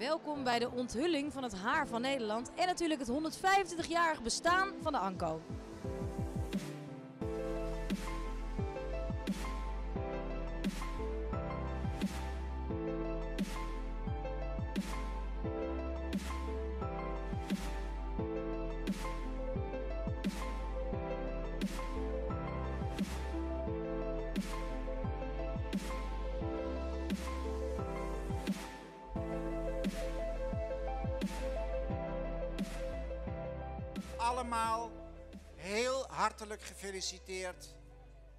Welkom bij de onthulling van het haar van Nederland en natuurlijk het 125-jarig bestaan van de Anko. Allemaal heel hartelijk gefeliciteerd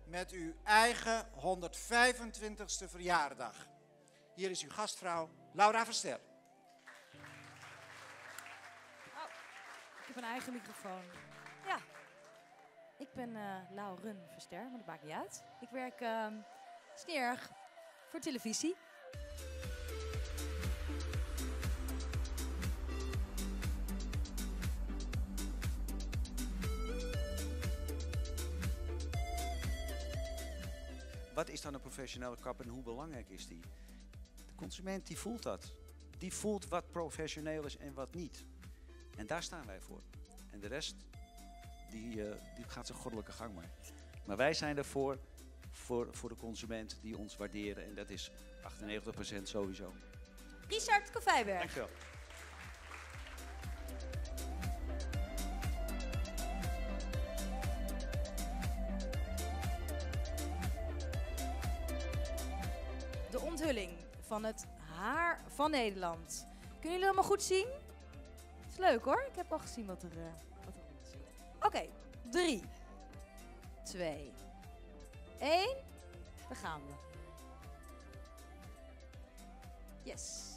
met uw eigen 125ste verjaardag. Hier is uw gastvrouw Laura Verster. Ik heb een eigen microfoon. Ja, ik ben eh Lauren Verster, maar dat maakt niet uit. Ik werk uh, sneerig voor televisie. Wat is dan een professionele kapper en hoe belangrijk is die? De consument die voelt dat. Die voelt wat professioneel is en wat niet. En daar staan wij voor. En de rest, die, uh, die gaat zijn goddelijke gang maar. Maar wij zijn ervoor, voor, voor de consument die ons waarderen. En dat is 98% sowieso. Richard Kovijberg. Dankjewel. Van het haar van Nederland. Kunnen jullie allemaal goed zien? is leuk hoor. Ik heb al gezien wat er, uh, wat er. Oké, 3, 2, 1. Daar gaan we. Yes.